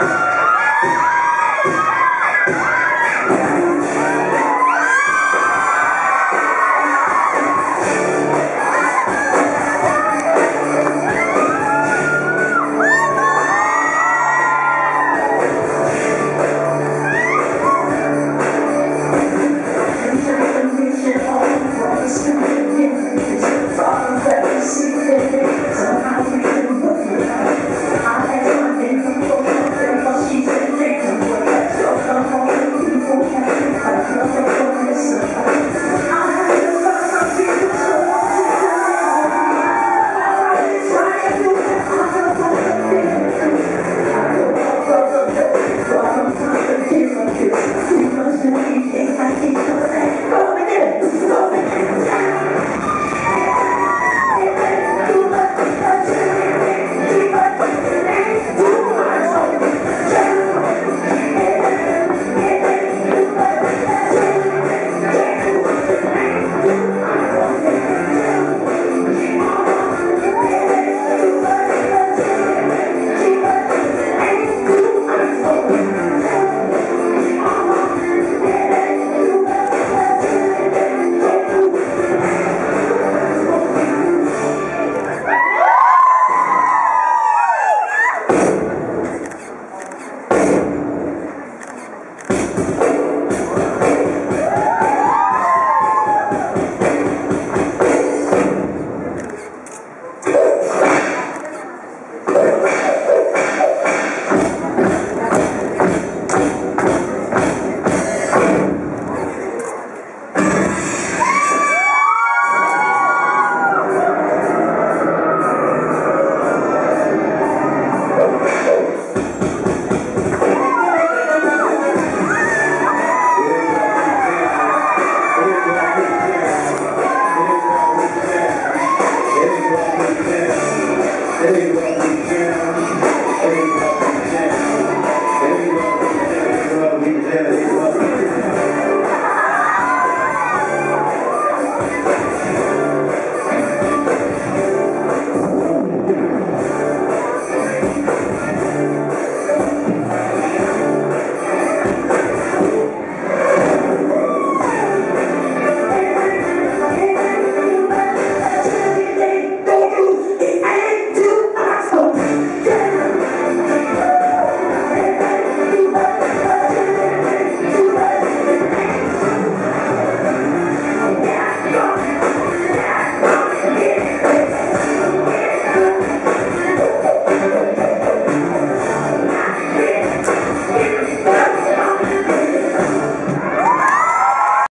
Yeah. Música